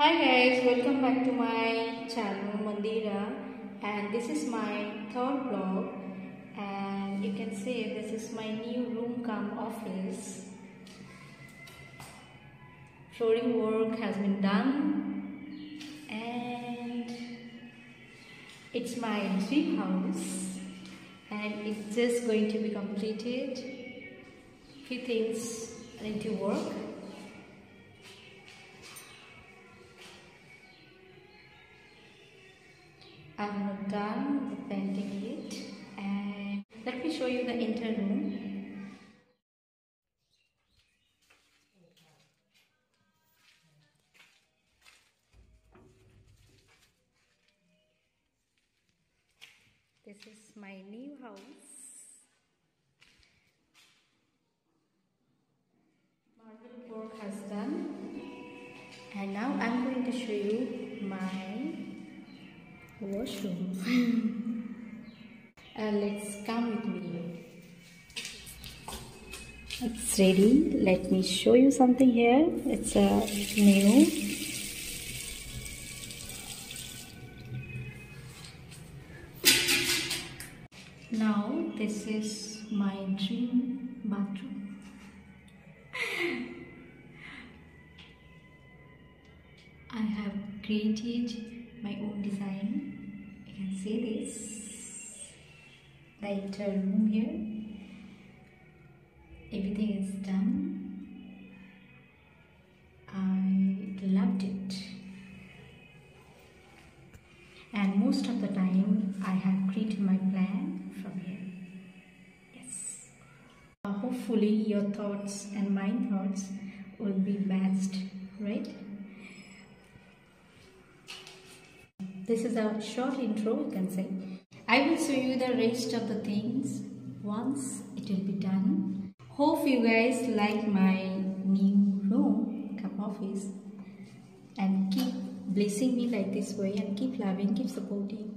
Hi guys, welcome back to my channel Mandira. And this is my third vlog. And you can see this is my new room come office. Flooring work has been done. And it's my dream house. And it's just going to be completed. Few things need to work I'm not done with painting it and let me show you the inner room. This is my new house. Marble work has done and now I'm going to show you my washroom. uh, let's come with me. It's ready. Let me show you something here. It's a new. Now this is my dream bathroom. I have created my own design see this entire room here. Everything is done. I loved it. And most of the time I have created my plan from here. Yes. Uh, hopefully your thoughts and my thoughts will be matched right this is a short intro you can say. I will show you the rest of the things once it will be done. Hope you guys like my new room come office and keep blessing me like this way and keep loving keep supporting